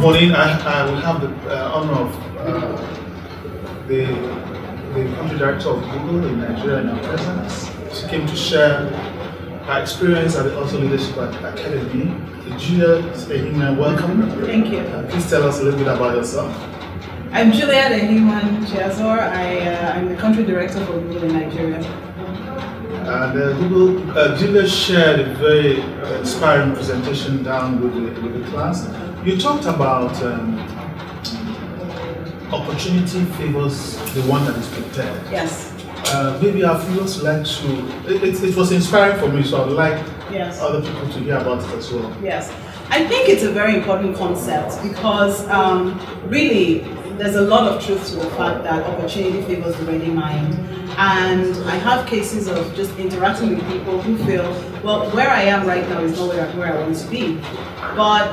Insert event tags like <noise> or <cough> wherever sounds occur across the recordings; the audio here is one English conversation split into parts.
good morning. I, I will have the uh, honor of uh, the, the country director of Google in Nigeria in our presence. She came to share her experience at the Ausso Leadership Academy. Juliet Ehimuan, welcome. Thank you. Uh, please tell us a little bit about yourself. I'm Juliet Ehimuan Chiazor. I, uh, I'm the country director for Google in Nigeria. And uh, Google, uh, Juliet shared a very uh, inspiring presentation down with the, with the class. You talked about um, opportunity favors the one that is prepared. Yes. Uh, maybe our viewers like to, it, it, it, was inspiring for me, so I'd like yes. other people to hear about it as well. Yes. I think it's a very important concept because um, really there's a lot of truth to the fact that opportunity favors the ready mind. And I have cases of just interacting with people who feel, well, where I am right now is not where, where I want to be. But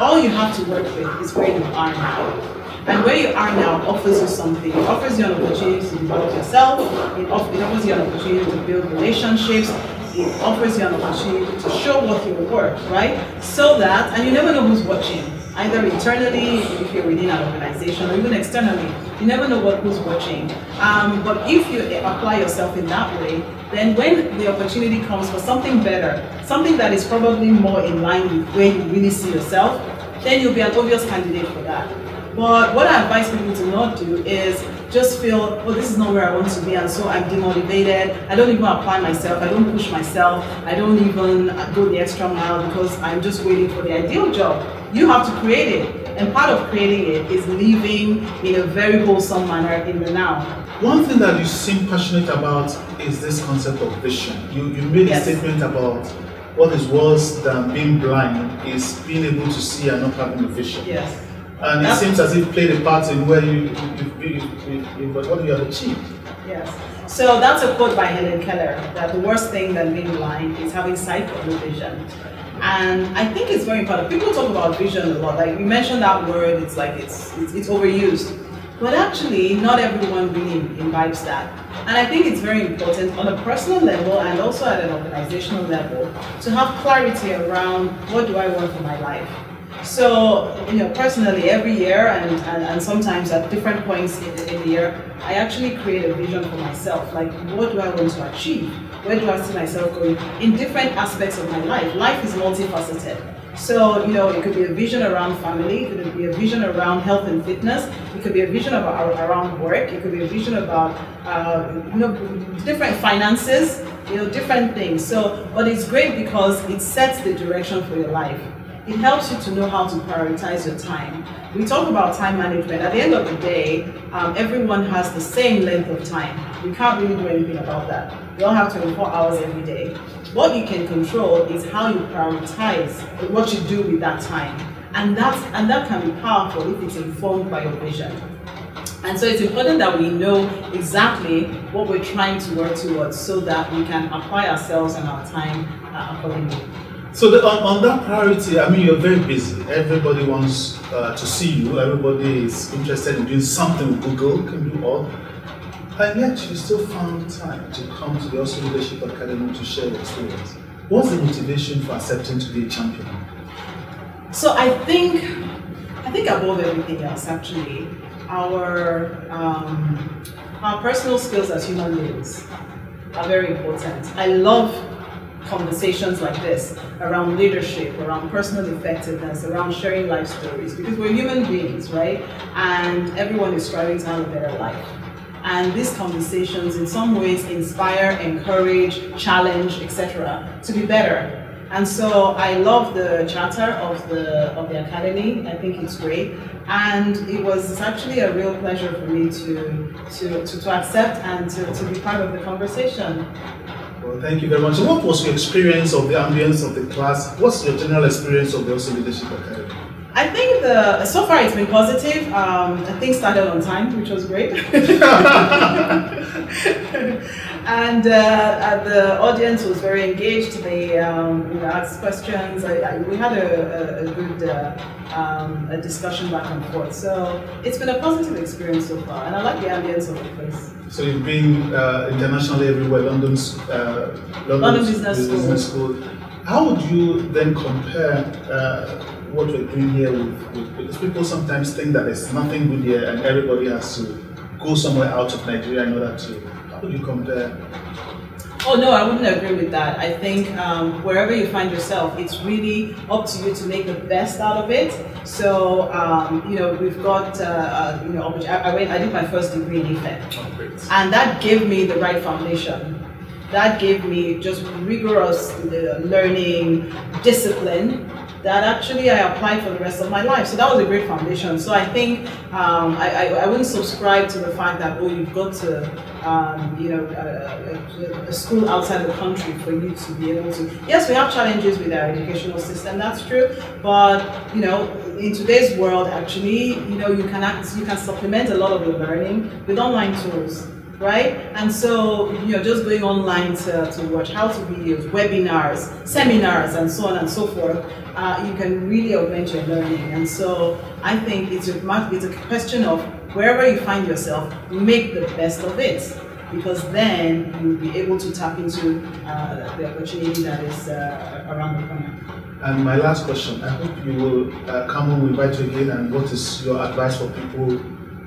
all you have to work with is where you are now. And where you are now offers you something. It offers you an opportunity to develop yourself. It, off, it offers you an opportunity to build relationships. It offers you an opportunity to show what your work, right? So that, and you never know who's watching, either internally, if you're within an organization, or even externally. You never know what who's watching. Um, but if you apply yourself in that way, then when the opportunity comes for something better, something that is probably more in line with where you really see yourself, then you'll be an obvious candidate for that. But what I advise people to not do is just feel, oh, this is not where I want to be, and so I'm demotivated. I don't even apply myself. I don't push myself. I don't even go the extra mile because I'm just waiting for the ideal job. You have to create it. And part of creating it is living in a very wholesome manner in the now. One thing that you seem passionate about is this concept of vision. You, you made yes. a statement about what is worse than being blind is being able to see and not having a vision. Yes. And it seems as if played a part in where you, you, you, you, what you have achieved. Yes. So that's a quote by Helen Keller that the worst thing than being blind is having sight of no vision. And I think it's very important. People talk about vision a lot. Like you mentioned that word, it's like it's, it's, it's overused. But actually, not everyone really imbibes that. And I think it's very important on a personal level and also at an organizational level to have clarity around what do I want for my life so, you know, personally, every year and, and, and sometimes at different points in the, in the, year, I actually create a vision for myself. Like, what do I want to achieve? Where do I see myself going in different aspects of my life? Life is multifaceted. So, you know, it could be a vision around family, it could be a vision around health and fitness, it could be a vision about around work, it could be a vision about, uh, you know, different finances, you know, different things. So, but it's great because it sets the direction for your life it helps you to know how to prioritize your time. We talk about time management. At the end of the day, um, everyone has the same length of time. We can't really do anything about that. We all have 24 hours every day. What you can control is how you prioritize what you do with that time. And, that's, and that can be powerful if it's informed by your vision. And so it's important that we know exactly what we're trying to work towards so that we can apply ourselves and our time uh, accordingly. So the, on, on, that priority, I mean, you're very busy. Everybody wants uh, to see you. Everybody is interested in doing something with Google, can do all. And yet you still found time to come to the Ausso Leadership Academy to share your experience. What's the motivation for accepting to be a champion? So I think, I think above everything else, actually, our um, our personal skills as human beings are very important. I love conversations like this around leadership, around personal effectiveness, around sharing life stories, because we're human beings, right? And everyone is striving to have a better life. And these conversations in some ways inspire, encourage, challenge, etc. to be better. And so I love the charter of the of the academy. I think it's great. And it was actually a real pleasure for me to to, to, to accept and to, to be part of the conversation. Well, thank you very much. So what was your experience of the ambience of the class? What's your general experience of the Ausso Leadership Academy? I think the so far it's been positive. Um, think started on time, which was great. <laughs> <laughs> and uh, uh, the audience was very engaged. They um, you know, asked questions. I, I, we had a, a, a good uh, um, a discussion back and forth. So it's been a positive experience so far, and I like the ambience of the place. So you've been uh, internationally everywhere, London's, uh, London Business, Business School. School. How would you then compare uh, what we're doing here with, with because people sometimes think that there's nothing good here and everybody has to go somewhere out of Nigeria in order to. How would you compare? Oh no, I wouldn't agree with that. I think um, wherever you find yourself, it's really up to you to make the best out of it. So um, you know, we've got uh, uh, you know, I, I, went, I did my first degree in IFE, Oh, and that gave me the right foundation. That gave me just rigorous uh, learning, discipline that actually I applied for the rest of my life. So that was a great foundation. So I think um, I, I, I, wouldn't subscribe to the fact that, oh, you've got to, um, you know, a, a, school outside the country for you to be able to. Yes, we have challenges with our educational system, that's true. But, you know, in today's world, actually, you know, you can, act, you can supplement a lot of your learning with online tools right? And so, you're just going online to, to watch how-to videos, webinars, seminars, and so on and so forth, uh, you can really augment your learning. And so I think it's a, it's a question of wherever you find yourself, make the best of it because then you'll be able to tap into uh, the opportunity that is uh, around the corner. And my last question, I hope you will uh, come on, invite you again, and what is your advice for people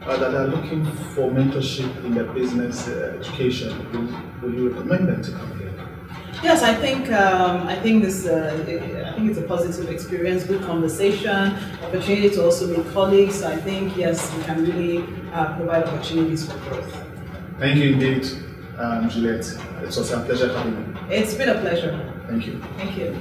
uh, that are looking for mentorship in their business uh, education? Will, will you recommend them to come here? Yes, I think um, I think this uh, I think it's a positive experience, good conversation, opportunity to also meet colleagues. I think yes, we can really uh, provide opportunities for growth. Thank you indeed, um, Juliet. It was a pleasure having you. It's been a pleasure. Thank you. Thank you.